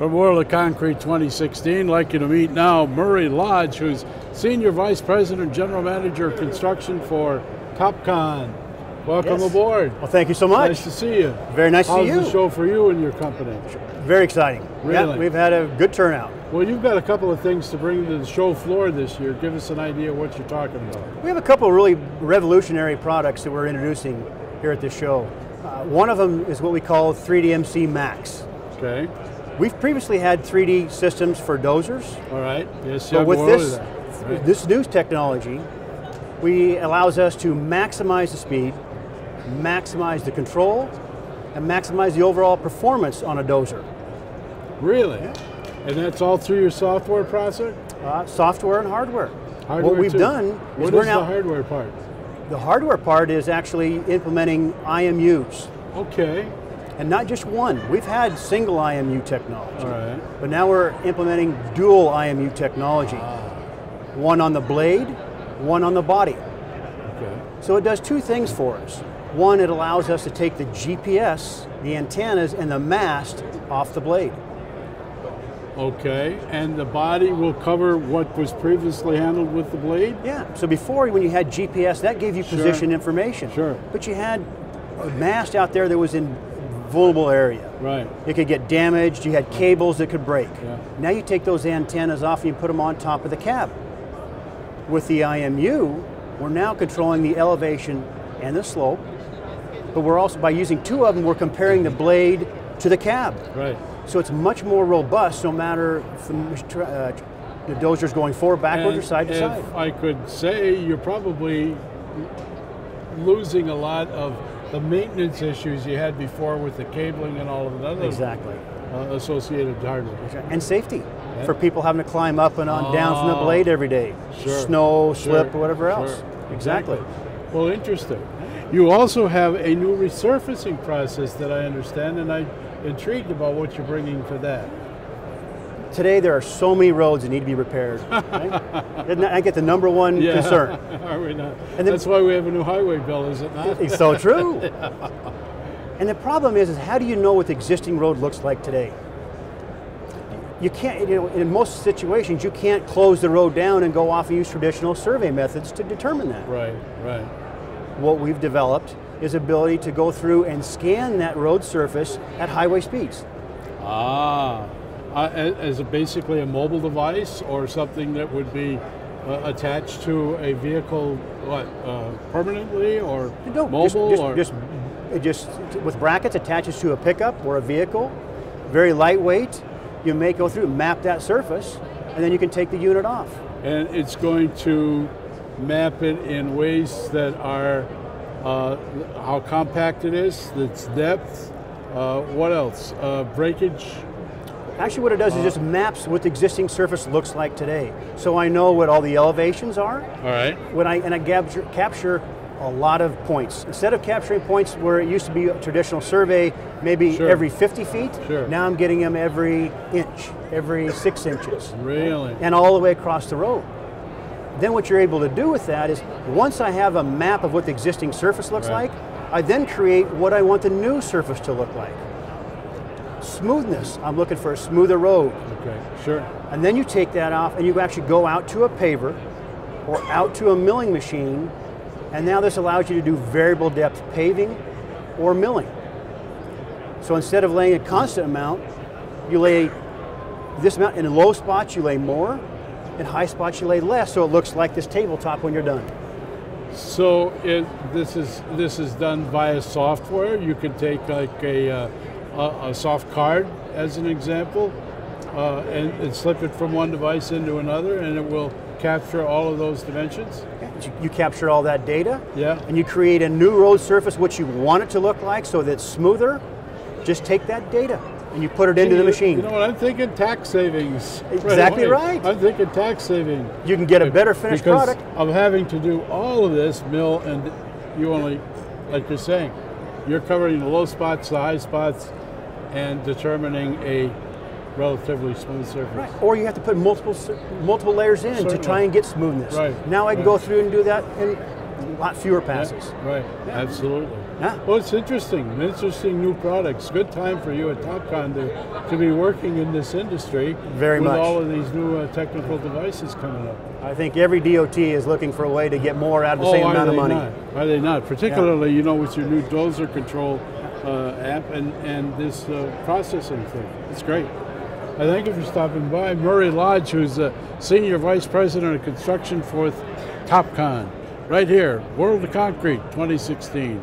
From World of Concrete 2016, like you to meet now Murray Lodge, who's Senior Vice President, General Manager of Construction for Topcon. Welcome Yes. aboard. Well, thank you so much. Nice to see you. Very nice to see you. the show for you and your company? Very exciting. Yeah, Really? we've had a good turnout. Well, you've got a couple of things to bring to the show floor this year. Give us an idea what you're talking about. We have a couple of really revolutionary products that we're introducing here at this show. Uh, one of them is what we call 3D-MCMAX. Okay. We've previously had 3D systems for dozers, All right. Yes. but yeah, with this. Right. this new technology, we allows us to maximize the speed, maximize the control, and maximize the overall performance on a dozer. Really? And that's all through your software process? Uh, software and hardware. Hardware what we've too. done is What we're is now the hardware part? the hardware part is actually implementing IMUs. Okay. And not just one. We've had single IMU technology. All right. But now we're implementing dual IMU technology. Ah. One on the blade, one on the body. Okay. So it does two things for us. One, it allows us to take the GPS, the antennas, and the mast off the blade. Okay. And the body will cover what was previously handled with the blade? Yeah. So before, when you had GPS, that gave you Sure. position information. Sure. But you had a mast out there that was in vulnerable area. Right. It could get damaged, you had cables that could break. Yeah. Now you take those antennas off and you put them on top of the cab. With the IMU, we're now controlling the elevation and the slope, but we're also, by using two of them, we're comparing the blade to the cab. Right. So it's much more robust no matter if the, uh, the dozer's going forward, backwards, or side to side. I could say you're probably losing a lot of the maintenance issues you had before with the cabling and all of the other Exactly. uh, associated hardware. And safety for people having to climb up and on down from the Oh. blade every day. Sure. Snow, slip, Sure. whatever else. Sure. Exactly. Well, interesting. You also have a new resurfacing process that I understand, and I'm intrigued about what you're bringing for that. Today there are so many roads that need to be repaired. right? Isn't that- I get the number one concern. Are we not? And then- That's why we have a new highway bill, is it not? It's so true. And the problem is, is how do you know what the existing road looks like today? You can't, you know, in most situations, you can't close the road down and go off and use traditional survey methods to determine that. Right, right. What we've developed is ability to go through and scan that road surface at highway speeds. Ah, uh, as a basically a mobile device or something that would be uh, attached to a vehicle, what, uh, permanently or No, mobile just, just, or just, it just with brackets attaches to a pickup or a vehicle, very lightweight. You may go through, map that surface, and then you can take the unit off. and it's going to map it in ways that are uh, how compact it is, its depth. Uh, what else? Uh, breakage. Actually, what it does is just maps what the existing surface looks like today. So I know what all the elevations are. All right. When I and I capture, capture a lot of points. Instead of capturing points where it used to be a traditional survey, maybe Sure. every 50 feet. Sure. Now I'm getting them every inch, every six inches. Really. and all the way across the road. Then what you're able to do with that is once I have a map of what the existing surface looks Right. like, I then create what I want the new surface to look like. Smoothness, I'm looking for a smoother road. Okay. Sure. And then you take that off and you actually go out to a paver or out to a milling machine, and now this allows you to do variable depth paving or milling. So instead of laying a constant amount, you lay this amount in low spots you lay more, in high spots you lay less, so it looks like this tabletop when you're done. So it, this is this is done via software. You can take like a uh, a, a soft card as an example, uh, and, and slip it from one device into another, and it will capture all of those dimensions. You, you capture all that data, Yeah. and you create a new road surface which you want it to look like so that it's smoother. Just take that data and you put it into the machine. You know what? I'm thinking tax savings. Exactly away. right. I'm thinking tax saving. You can get a better finished because product. of having to do all of this mill and you only like you're saying you're covering the low spots the high spots and determining a relatively smooth surface Right. Or you have to put multiple multiple layers in Certainly. to try and get smoothness. Right. Now I can Right. go through and do that in a lot fewer passes. Right, absolutely. Yeah. Well, it's interesting. Interesting new products. Good time for you at Topcon to, to be working in this industry. Very with much. all of these new uh, technical devices coming up. I think every DOT is looking for a way to get more out of the oh, same amount of money. not? Are they not? Particularly, you know, with your new dozer control uh, app and, and this uh, processing thing. It's great. I thank you for stopping by. Murray Lodge, who's the Senior Vice President of Construction for Topcon, right here, World of Concrete 2016.